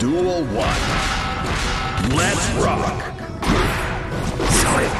Duel 1. Let's rock! Sorry.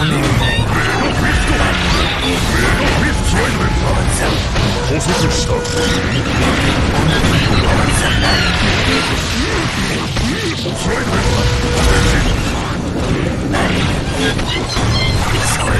おめえのミストおめえのミスト捕捉したそれ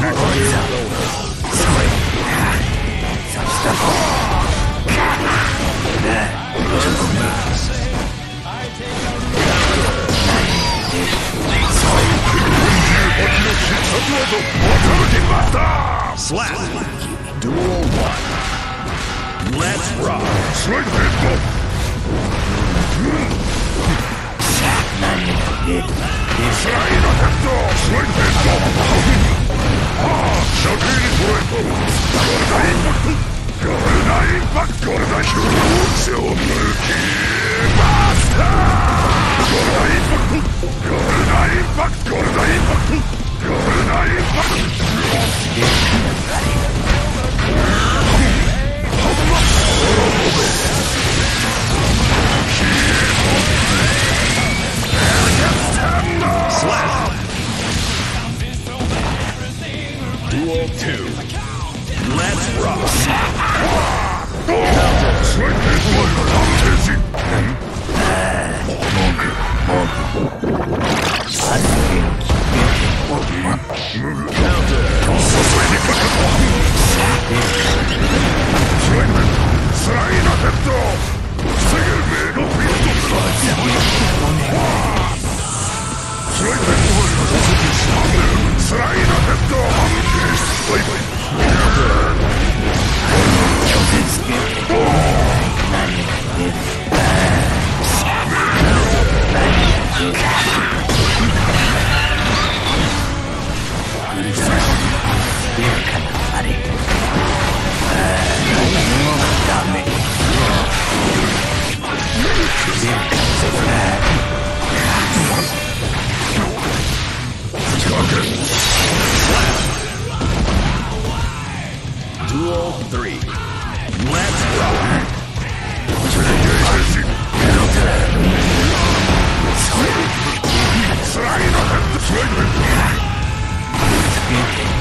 Terrorizer. Slash, Duel 1. Let's rock! Slide pinball! Slap man! Slide on the door! Slide pinball! Ah! Shout in for it! Stop! He's sleeping!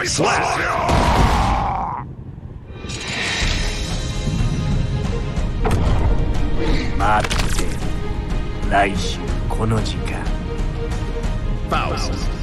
Nice left! Marte, Laishu, Konojikan. Thousands.